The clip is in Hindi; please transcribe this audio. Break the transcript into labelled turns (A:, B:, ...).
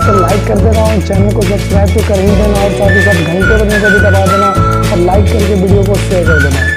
A: कर देना और चैनल को सब्सक्राइब तो कर ही देना और साथ ही साथ घंटे बजने को भी दबा देना और लाइक करके वीडियो को शेयर कर देना।